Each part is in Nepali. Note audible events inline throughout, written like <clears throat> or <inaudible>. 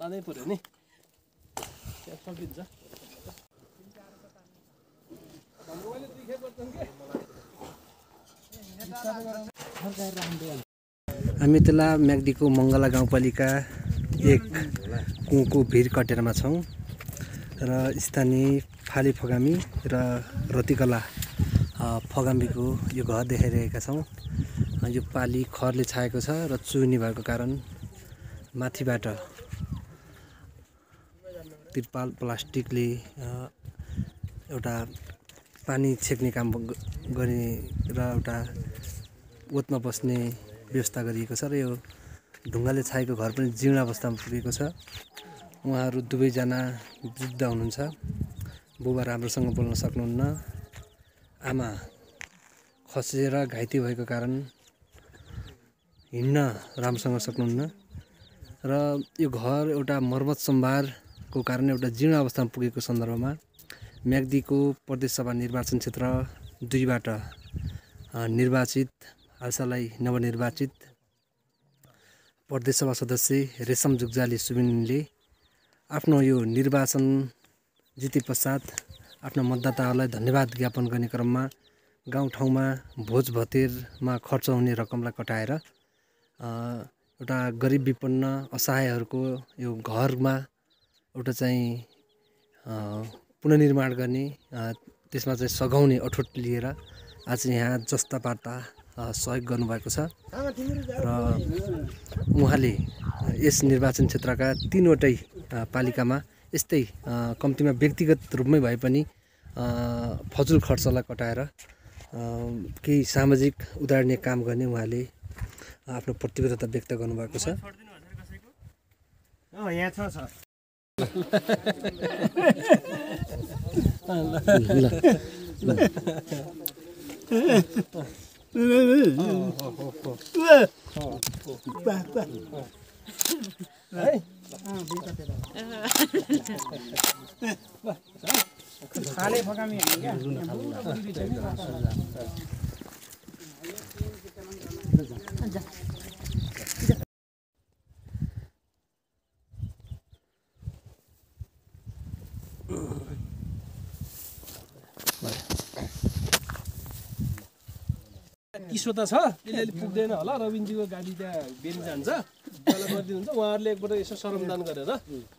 लानै पऱ्यो नि त्यहाँ सकिन्छ हामी तला म्याग्दीको मङ्गला गाउँपालिका एक कुँको भिर कटेरमा छौँ। र स्थानीय फाली फगामी र रतिकला फगामीको यो घर देखाइरहेका छौँ। यो पाली खरले छाएको छ र चुनी भएको कारण माथिबाट तिरपाल प्लास्टिकले एउटा पानी छेक्ने काम गर्ने र एउटा ओतमा बस्ने व्यवस्था गरिएको छ र यो ढुङ्गाले छाएको घर पनि जीर्ण अवस्थामा पुगेको छ। उहाँहरू दुवैजना वृद्ध हुनुहुन्छ। बुबा राम्रोसँग बोल्न सक्नुहुन्न। आमा खसेर घाइते भएको कारण हिँड्न राम्रोसँग सक्नुहुन्न। र यो घर एउटा मर्मत सम्भारको कारण एउटा जीर्ण अवस्थामा पुगेको सन्दर्भमा म्याग्दीको प्रदेश सभा निर्वाचन क्षेत्र दुईबाट निर्वाचित हालसालै नवनिर्वाचित प्रदेश सभा सदस्य रेशम जुग्जाली सुबिनले आफ्नो यो निर्वाचन जिते पश्चात आफ्ना मतदाताहरूलाई धन्यवाद ज्ञापन गर्ने क्रममा गाउँठाउँमा भोज भतेरमा खर्च हुने रकमलाई कटाएर एउटा गरिब विपन्न असहायहरूको यो घरमा एउटा चाहिँ अ, पुनर्निर्माण गर्ने त्यसमा चाहिँ सघाउने अठोट लिएर आज यहाँ जस्ता पार्ता सहयोग गर्नुभएको छ र उहाँले यस निर्वाचन क्षेत्रका तिनवटै पालिकामा यस्तै कम्तीमा व्यक्तिगत रूपमै भए पनि अ, फजुल खर्चलाई कटाएर केही सामाजिक उदाहरणीय काम गर्ने उहाँले आफ्नो प्रतिबद्धता व्यक्त गर्नुभएको छ। यहाँ छ किसो त छ। अलिक पुग्दैन होला। रविनजीको गाडी त्यहाँ बेनी जान्छ। गरिदिनुहुन्छ उहाँहरूले एकपल्ट यसो श्रमदान गरेर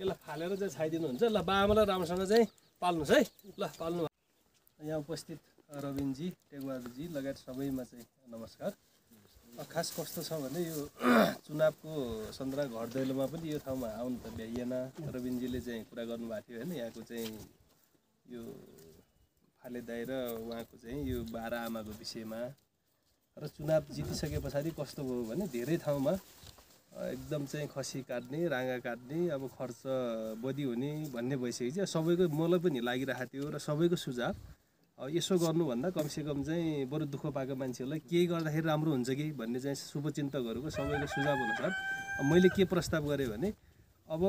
यसलाई फालेर चाहिँ छाइदिनुहुन्छ ल बाबालाई राम्रोसँग चाहिँ पाल्नुहोस् है। ल पाल्नु। यहाँ उपस्थित रविनजी टेगबहादुरजी लगायत सबैमा चाहिँ नमस्कार। खास कस्तो छ भने यो <clears throat> चुनावको सन्दर्भ घर दैलोमा पनि यो ठाउँमा आउनु त भ्याइएन। रविनजीले चाहिँ कुरा गर्नुभएको थियो होइन यहाँको चाहिँ यो फाले दाई र उहाँको चाहिँ यो बाह्र आमाको विषयमा। र चुनाव जितिसके पछाडि कस्तो भयो भने धेरै ठाउँमा एकदम चाहिँ खसी काट्ने राँगा काट्ने अब खर्च बढी हुने भन्ने भइसकेपछि सबैको मलाई पनि लागिरहेको थियो र सबैको सुझाव। यसो गर्नुभन्दा कमसेकम चाहिँ बरु दुःख पाएको मान्छेहरूलाई केही गर्दाखेरि राम्रो हुन्छ कि भन्ने चाहिँ शुभचिन्तकहरूको सबैको सुझाव अनुसार मैले के प्रस्ताव गरेँ भने अब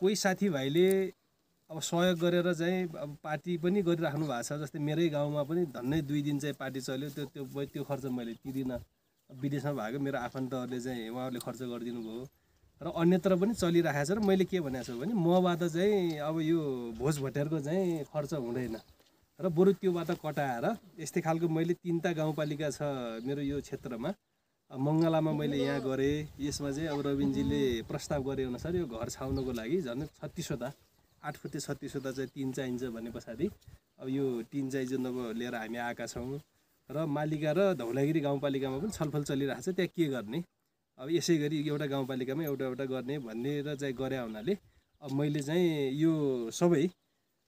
कोही साथीभाइले अब सहयोग गरेर चाहिँ अब पार्टी पनि गरिराख्नु भएको छ जस्तै मेरै गाउँमा पनि धन्नै दुई दिन चाहिँ पार्टी चल्यो त्यो त्यो त्यो खर्च मैले तिर्दिनँ विदेशमा भएको मेरो आफन्तहरूले चाहिँ उहाँहरूले खर्च गरिदिनु भयो। र अन्यत्र पनि चलिरहेको छ र मैले के भनेको छु भने मबाट चाहिँ अब यो भोज भटेरको चाहिँ खर्च हुँदैन। र बरु त्योबाट कटाएर यस्तै खालको मैले तिनवटा गाउँपालिका छ मेरो यो क्षेत्रमा। मङ्गलामा मैले यहाँ गरेँ यसमा चाहिँ अब रविनजीले प्रस्ताव गरे अनुसार यो घर छाउनको लागि झन् छत्तिसवटा आठ फुटे छत्तिसवटा चाहिँ तिन चाहिन्छ भने पछाडि। अब यो तिन चाहिँ जुन अब लिएर हामी आएका छौँ। र मालिका र धौलागिरी गाउँपालिकामा पनि छलफल चलिरहेको छ त्यहाँ के गर्ने? अब यसै गरी एउटा गाउँपालिकामा एउटा एउटा गर्ने भनेर चाहिँ गरे हुनाले अब मैले चाहिँ यो सबै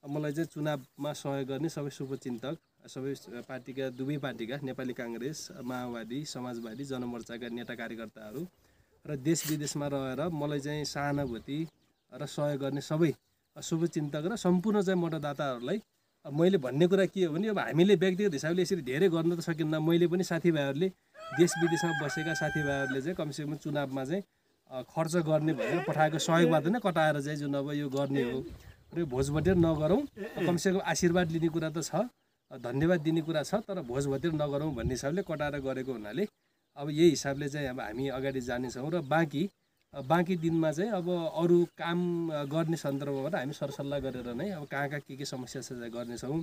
मलाई चाहिँ चुनावमा सहयोग गर्ने सबै शुभचिन्तक सबै पार्टीका दुवै पार्टीका नेपाली काङ्ग्रेस माओवादी समाजवादी जनमोर्चाका नेता कार्यकर्ताहरू र देश विदेशमा रहेर मलाई चाहिँ सहानुभूति र सहयोग गर्ने सबै शुभचिन्तक र सम्पूर्ण चाहिँ मतदाताहरूलाई मैले भन्ने कुरा के हो भने अब हामीले व्यक्तिगत हिसाबले यसरी धेरै गर्न त सकिन्न। मैले पनि साथीभाइहरूले देश विदेशमा बसेका साथीभाइहरूले चाहिँ कमसेकम चुनावमा चाहिँ खर्च गर्ने भनेर पठाएको सहयोगबाट नै कटाएर चाहिँ जुन अब यो गर्ने हो। र भोज भतेर नगरौँ। कमसेकम आशीर्वाद लिने कुरा त छ धन्यवाद दिने कुरा छ तर भोज भतेर नगरौँ भन्ने हिसाबले कटाएर गरेको हुनाले अब यही हिसाबले चाहिँ अब हामी अगाडि जानेछौँ। र बाँकी बाँकी दिनमा चाहिँ अब अरू काम गर्ने सन्दर्भबाट हामी सरसल्लाह गरेर नै अब कहाँ कहाँ के के समस्या छ गर्नेछौँ।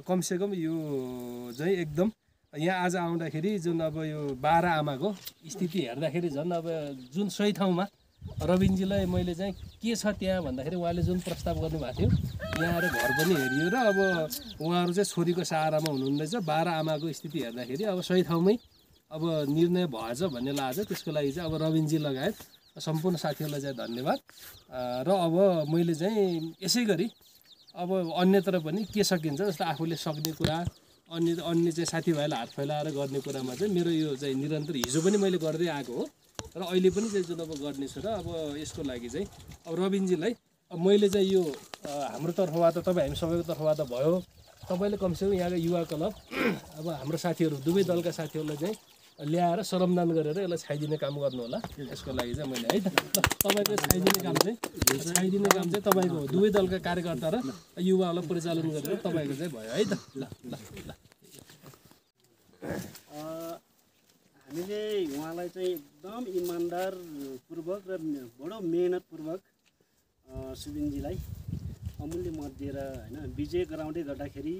कमसेकम यो चाहिँ एकदम यहाँ आज आउँदाखेरि जुन अब यो बाह्र आमाको स्थिति हेर्दाखेरि झन् अब जुन सही ठाउँमा रविनजीलाई मैले चाहिँ के छ त्यहाँ भन्दाखेरि उहाँले जुन प्रस्ताव गर्नुभएको थियो यहाँ घर पनि हेरियो र अब उहाँहरू चाहिँ छोरीको सहारामा हुनुहुँदैछ। बाह्र आमाको स्थिति हेर्दाखेरि अब सही ठाउँमै अब निर्णय भएछ भन्ने लाग्छ। त्यसको लागि चाहिँ अब रविनजी लगायत सम्पूर्ण साथीहरूलाई चाहिँ धन्यवाद। र अब मैले चाहिँ यसै गरी अब अन्यत्र पनि के सकिन्छ जस्तो आफूले सक्ने कुरा अन्य अन्य चाहिँ साथीभाइलाई हात फैलाएर गर्ने कुरामा चाहिँ मेरो यो चाहिँ निरन्तर हिजो पनि मैले गर्दै आएको हो। र अहिले पनि चाहिँ जुन अब गर्नेछु र अब यसको लागि चाहिँ अब रविनजीलाई अब मैले चाहिँ यो हाम्रो तर्फबाट तपाईँ हामी सबैको तर्फबाट भयो। तपाईँले कमसेकम यहाँको युवा क्लब अब हाम्रो साथीहरू दुवै दलका साथीहरूलाई चाहिँ ल्याएर श्रमदान गरेर यसलाई छाइदिने काम गर्नु होला यसको लागि चाहिँ मैले है तपाईँको छाइदिने काम चाहिँ छाइदिने काम चाहिँ तपाईँको दुवै दलका कार्यकर्ता र युवाहरूलाई परिचालन गरेर तपाईँको चाहिँ भयो है त ल ल ल। हामीले उहाँलाई चाहिँ एकदम इमान्दारपूर्वक र बडो मेहनतपूर्वक सुबिनजीलाई अमूल्य मत दिएर होइन विजय गराउँदै गर्दाखेरि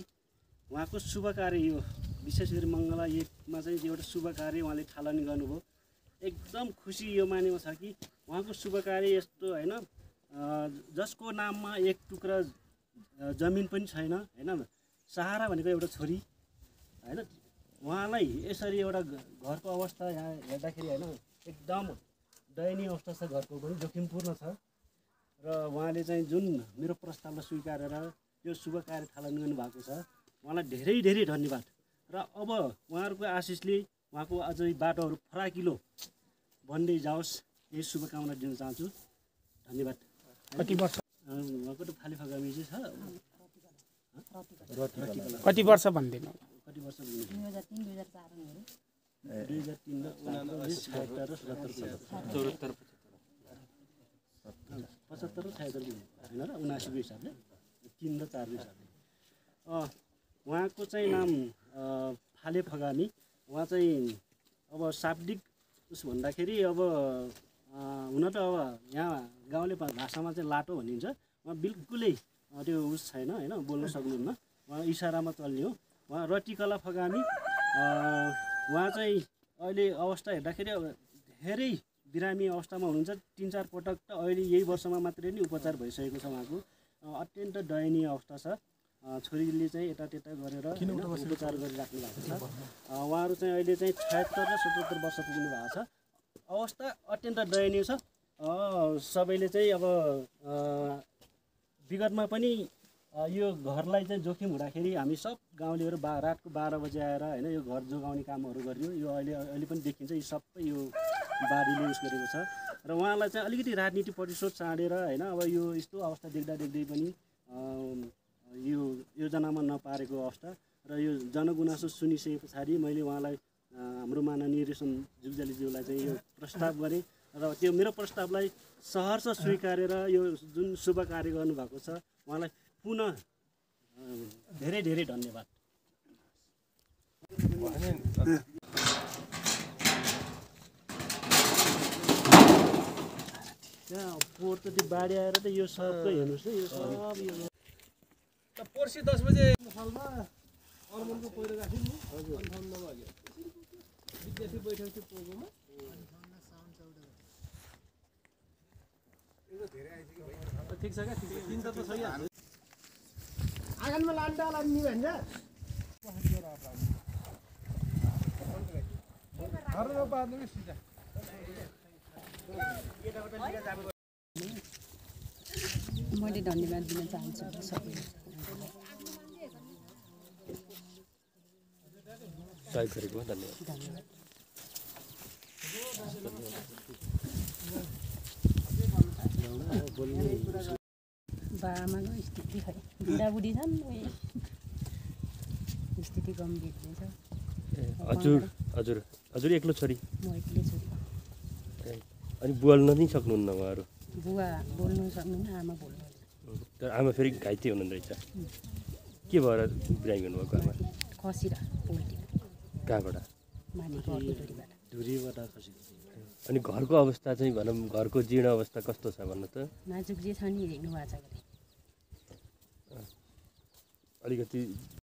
उहाँको शुभ कार्य यो विशेष गरी मङ्गला एकमा चाहिँ एउटा शुभ कार्य उहाँले थालनी गर्नुभयो। एकदम खुसी यो मानेमा छ कि उहाँको शुभ कार्य यस्तो होइन जसको नाममा एक टुक्रा जमिन पनि छैन होइन? सहारा भनेको एउटा छोरी होइन? उहाँलाई यसरी एउटा घरको अवस्था यहाँ हेर्दाखेरि होइन? एकदम दयनीय अवस्था छ घरको पनि जोखिमपूर्ण छ। र उहाँले चाहिँ जुन मेरो प्रस्तावलाई स्वीकारेर यो शुभ कार्य थालनी गर्नुभएको छ उहाँलाई धेरै धेरै धन्यवाद। र अब उहाँहरूको आशिषले उहाँको अझै बाटोहरू फराकिलो बन्दै जाओस् यही शुभकामना दिन चाहन्छु। धन्यवाद। कति वर्ष? उहाँको त फाली फगामी चाहिँ छ। कति वर्ष भनिदिनु? कति वर्ष? दुई हजार तिन दुई हजार चार हुनेहरू दुई हजार तिन र उनान्सय, छयत्तर र सत्तर पचहत्तर र छयत्तर होइन र उनासीको हिसाबले तिन र चारको हिसाबले। अँ, उहाँको चाहिँ नाम फाले फगामी। उहाँ चाहिँ अब शाब्दिक उस भन्दाखेरि अब हुन त अब यहाँ गाउँले भाषामा चाहिँ लाटो भनिन्छ। उहाँ बिल्कुलै त्यो उस छैन होइन? बोल्न सक्नुहुन्न। उहाँ इसारामा चल्ने हो। उहाँ रटिकला फगामी। अँ, उहाँ चाहिँ अहिले अवस्था हेर्दाखेरि अब धेरै बिरामी अवस्थामा हुनुहुन्छ। तिन चार पटक त अहिले यही वर्षमा मात्रै नै उपचार भइसकेको छ उहाँको। अत्यन्त दयनीय अवस्था छ। छोरीले चाहिँ यता त्यता गरेर उपचार गरिराख्नु भएको छ। उहाँहरू चाहिँ अहिले चाहिँ छयत्तर र सतहत्तर वर्ष पुग्नु भएको छ। अवस्था अत्यन्त दयनीय छ। सबैले चाहिँ अब विगतमा पनि यो घरलाई चाहिँ जोखिम हुँदाखेरि हामी सब गाउँलेहरू बा रातको बाह्र बजे आएर होइन यो घर जोगाउने कामहरू गरियो। यो अहिले अहिले पनि देखिन्छ यो सबै यो बाढीले उस गरेको छ। र उहाँलाई चाहिँ अलिकति राजनीति प्रतिशोध चाँडेर होइन अब यो यस्तो अवस्था देख्दा देख्दै पनि यो योजनामा नपारेको अवस्था र यो जनगुनासो सुनिसके पछाडि मैले उहाँलाई हाम्रो माननीय रेशम जुगजालीज्यूलाई चाहिँ यो प्रस्ताव गरेँ र त्यो मेरो प्रस्तावलाई सहर्ष स्वीकारेर यो जुन शुभ कार्य गर्नुभएको छ उहाँलाई पुनः धेरै धेरै धन्यवाद। पोहोर त त्यो बाढी आएर त यो सबै हेर्नुहोस् है यो सब यो त पर्सि दस बजे सालमा अर्मनको पहिरो राख्यो नि विद्यार्थी बैठक थियो पोगोमा ठिक छ क्या? ठिक छ। तिनवटा त छ यहाँ आँगनमा लान्डा लान्ने भन्छ। घरमा पार्नु कि सिधा। मैले धन्यवाद दिन चाहन्छु सबैलाई सहयोग गरेको धन्यवाद। धन्यवाद बाआमाको स्थिति खै? बुढाबुढी छन् स्थिति गम्भीर छ। हजुर हजुर हजुर एक्लो छोरी। म एक्लै छोरी। अनि बोल्न नि सक्नुहुन्न उहाँहरू? बुवा बोल्नु सक्नुहुन्न आमा बोल्नुहुन्छ तर आमा फेरि घाइते हुनुहुँदो रहेछ। के भएर बिरामी हुनुभएको आमा? माथि खसेर पोल्टी कहाँबाट? अनि घरको अवस्था चाहिँ भनौँ घरको जीर्ण अवस्था कस्तो छ भन्नु त? नाजुक जे छ नि अलिकति